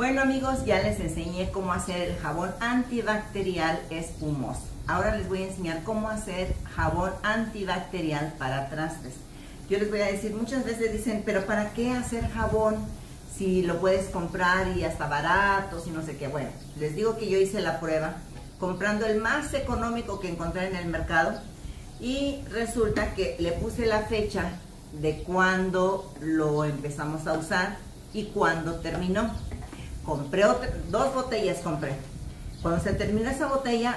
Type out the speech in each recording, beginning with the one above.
Bueno amigos, ya les enseñé cómo hacer el jabón antibacterial espumoso. Ahora les voy a enseñar cómo hacer jabón antibacterial para trastes. Yo les voy a decir, muchas veces dicen, pero ¿para qué hacer jabón si lo puedes comprar y hasta barato, si no sé qué? Bueno, les digo que yo hice la prueba comprando el más económico que encontré en el mercado y resulta que le puse la fecha de cuando lo empezamos a usar y cuando terminó. Compré dos botellas, compré. Cuando se terminó esa botella,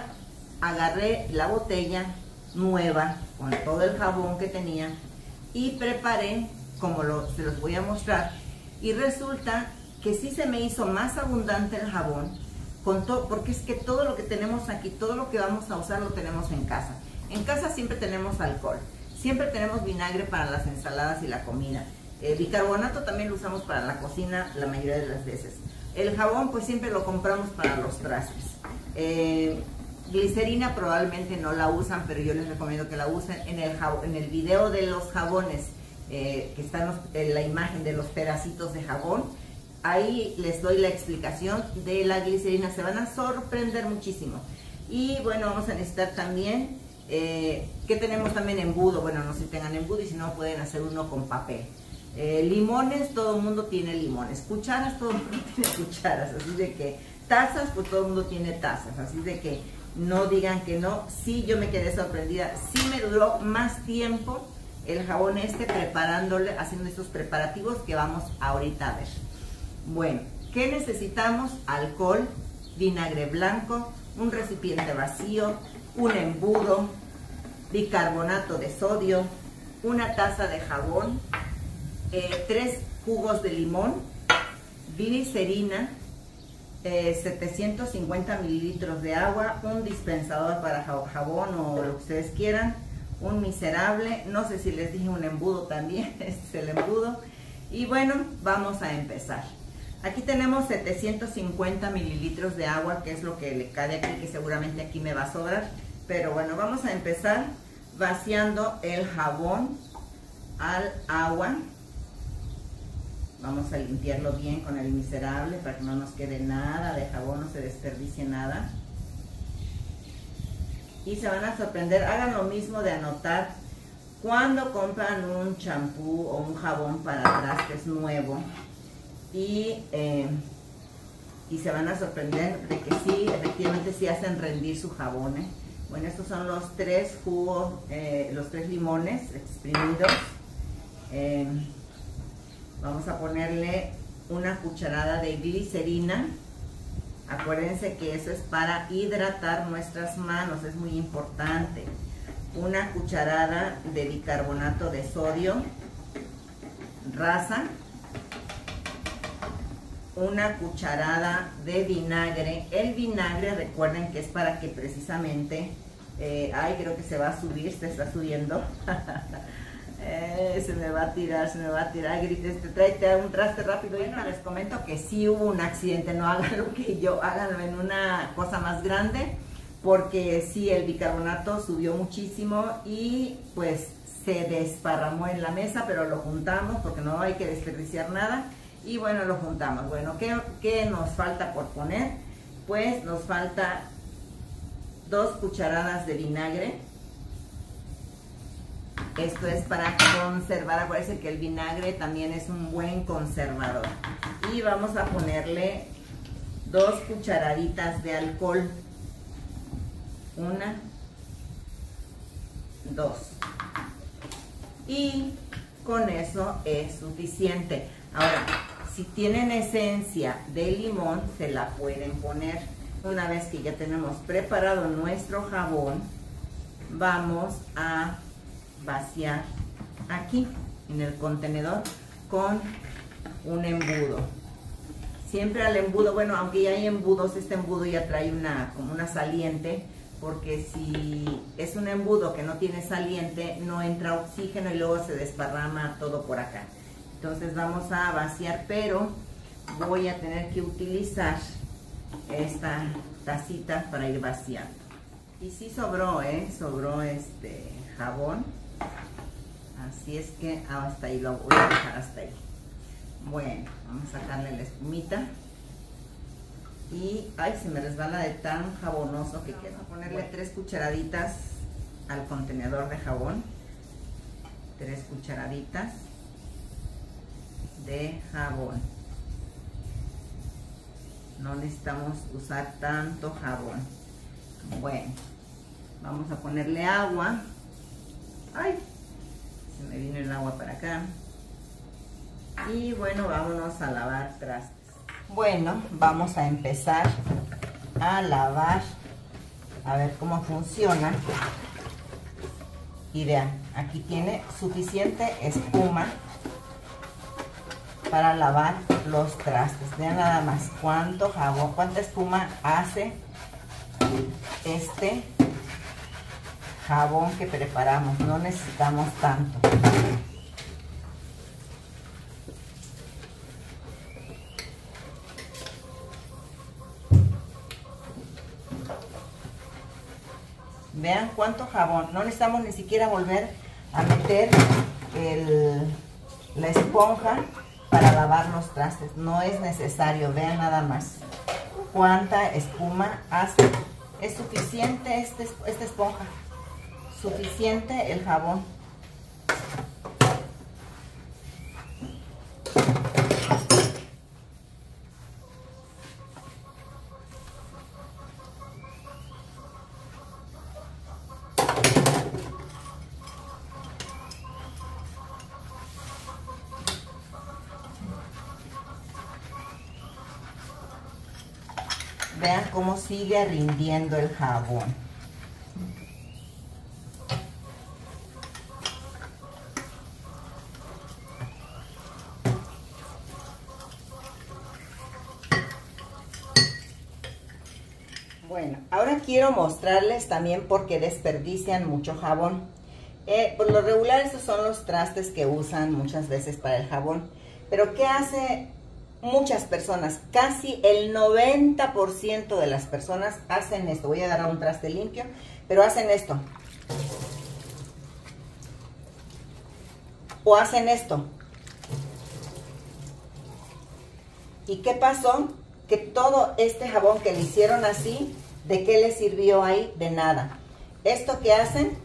agarré la botella nueva con todo el jabón que tenía y preparé, como lo, se los voy a mostrar, y resulta que sí se me hizo más abundante el jabón, con todo, porque es que todo lo que tenemos aquí, todo lo que vamos a usar lo tenemos en casa. En casa siempre tenemos alcohol, siempre tenemos vinagre para las ensaladas y la comida. El bicarbonato también lo usamos para la cocina la mayoría de las veces. El jabón pues siempre lo compramos para los trastes. Eh, glicerina probablemente no la usan, pero yo les recomiendo que la usen en el, video de los jabones, eh, que está en la imagen de los pedacitos de jabón. Ahí les doy la explicación de la glicerina, se van a sorprender muchísimo. Y bueno, vamos a necesitar también, eh, que tenemos también embudo? Bueno, no sé si tengan embudo y si no pueden hacer uno con papel. Eh, limones, todo el mundo tiene limones. Cucharas, todo el mundo tiene cucharas. Así de que tazas, pues todo el mundo tiene tazas. Así de que no digan que no. Sí, yo me quedé sorprendida. Sí me duró más tiempo el jabón este preparándole, haciendo estos preparativos que vamos ahorita a ver. Bueno, ¿qué necesitamos? Alcohol, vinagre blanco, un recipiente vacío, un embudo, bicarbonato de sodio, una taza de jabón, eh, tres jugos de limón, glicerina, 750 eh, mililitros de agua, un dispensador para jabón o lo que ustedes quieran, un miserable, no sé si les dije un embudo también, este es el embudo. Y bueno, vamos a empezar. Aquí tenemos 750 mililitros de agua, que es lo que le cae aquí, que seguramente aquí me va a sobrar. Pero bueno, vamos a empezar vaciando el jabón al agua. Vamos a limpiarlo bien con el miserable para que no nos quede nada de jabón, no se desperdicie nada. Y se van a sorprender, hagan lo mismo de anotar cuando compran un champú o un jabón para atrás que es nuevo y, eh, y se van a sorprender de que sí, efectivamente sí hacen rendir su jabón. ¿eh? Bueno, estos son los tres jugos, eh, los tres limones exprimidos. Vamos a ponerle una cucharada de glicerina. Acuérdense que eso es para hidratar nuestras manos, es muy importante. Una cucharada de bicarbonato de sodio, raza. Una cucharada de vinagre. El vinagre, recuerden que es para que precisamente... Eh, ay, creo que se va a subir, se está subiendo. Eh, se me va a tirar, se me va a tirar, grites, te tráete un traste rápido. y les comento que sí hubo un accidente, no hagan lo que yo, háganlo en una cosa más grande, porque sí, el bicarbonato subió muchísimo y pues se desparramó en la mesa, pero lo juntamos porque no hay que desperdiciar nada y bueno, lo juntamos. Bueno, ¿qué, qué nos falta por poner? Pues nos falta dos cucharadas de vinagre, esto es para conservar, acuérdense que el vinagre también es un buen conservador. Y vamos a ponerle dos cucharaditas de alcohol. Una, dos. Y con eso es suficiente. Ahora, si tienen esencia de limón, se la pueden poner. Una vez que ya tenemos preparado nuestro jabón, vamos a vaciar aquí en el contenedor con un embudo. Siempre al embudo, bueno, aunque ya hay embudos, este embudo ya trae una como una saliente, porque si es un embudo que no tiene saliente, no entra oxígeno y luego se desparrama todo por acá. Entonces vamos a vaciar, pero voy a tener que utilizar esta tacita para ir vaciando. Y sí sobró, ¿eh? Sobró este jabón. Así es que hasta ahí lo voy a dejar hasta ahí. Bueno, vamos a sacarle la espumita. Y, ay, se me resbala de tan jabonoso que quiero ponerle tres cucharaditas al contenedor de jabón. Tres cucharaditas de jabón. No necesitamos usar tanto jabón. Bueno, vamos a ponerle agua. Ay, me vino el agua para acá. Y bueno, vámonos a lavar trastes. Bueno, vamos a empezar a lavar. A ver cómo funciona. Y vean, aquí tiene suficiente espuma para lavar los trastes. Vean nada más cuánto jabón, cuánta espuma hace este jabón que preparamos. No necesitamos tanto. Vean cuánto jabón. No necesitamos ni siquiera volver a meter la esponja para lavar los trastes. No es necesario, vean nada más cuánta espuma hace. Es suficiente este, esta esponja, suficiente el jabón. Vean cómo sigue rindiendo el jabón. Bueno, ahora quiero mostrarles también por qué desperdician mucho jabón. Eh, por lo regular estos son los trastes que usan muchas veces para el jabón. Pero ¿qué hace muchas personas, casi el 90% de las personas hacen esto. Voy a agarrar un traste limpio, pero hacen esto. O hacen esto. ¿Y qué pasó? Que todo este jabón que le hicieron así, ¿de qué le sirvió ahí? De nada. Esto que hacen,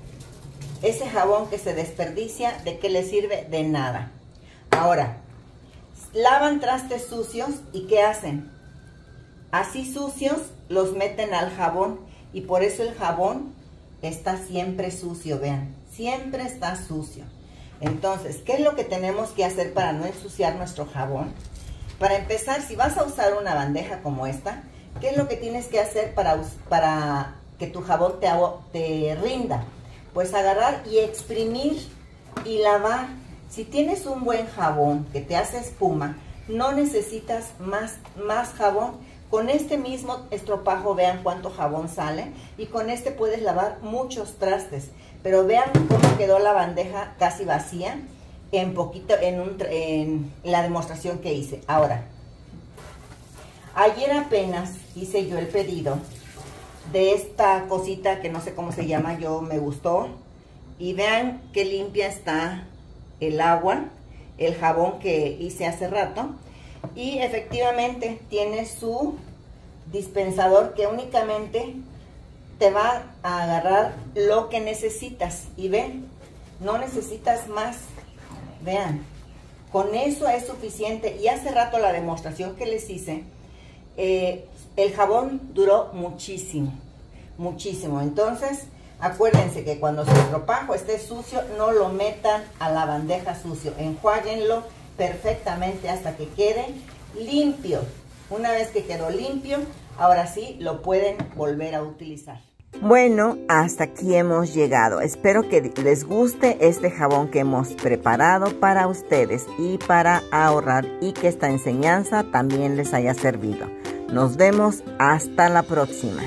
ese jabón que se desperdicia, ¿de qué le sirve? De nada. Ahora, lavan trastes sucios y ¿qué hacen? Así sucios los meten al jabón y por eso el jabón está siempre sucio, vean, siempre está sucio. Entonces, ¿qué es lo que tenemos que hacer para no ensuciar nuestro jabón? Para empezar, si vas a usar una bandeja como esta, ¿qué es lo que tienes que hacer para, para que tu jabón te, te rinda? Pues agarrar y exprimir y lavar si tienes un buen jabón que te hace espuma, no necesitas más, más jabón. Con este mismo estropajo, vean cuánto jabón sale. Y con este puedes lavar muchos trastes. Pero vean cómo quedó la bandeja casi vacía en poquito, en, un, en la demostración que hice. Ahora, ayer apenas hice yo el pedido de esta cosita que no sé cómo se llama, yo me gustó. Y vean qué limpia está el agua, el jabón que hice hace rato. Y efectivamente tiene su dispensador que únicamente te va a agarrar lo que necesitas. Y ven, no necesitas más. Vean, con eso es suficiente. Y hace rato la demostración que les hice, eh, el jabón duró muchísimo, muchísimo. Entonces, Acuérdense que cuando su estropajo esté sucio, no lo metan a la bandeja sucio. Enjuáguenlo perfectamente hasta que quede limpio. Una vez que quedó limpio, ahora sí lo pueden volver a utilizar. Bueno, hasta aquí hemos llegado. Espero que les guste este jabón que hemos preparado para ustedes y para ahorrar y que esta enseñanza también les haya servido. Nos vemos hasta la próxima.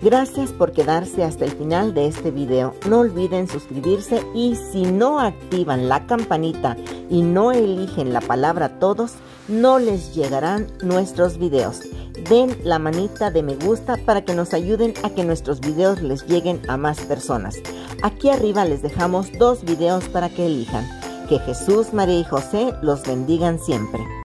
Gracias por quedarse hasta el final de este video. No olviden suscribirse y si no activan la campanita y no eligen la palabra todos, no les llegarán nuestros videos. Den la manita de me gusta para que nos ayuden a que nuestros videos les lleguen a más personas. Aquí arriba les dejamos dos videos para que elijan. Que Jesús, María y José los bendigan siempre.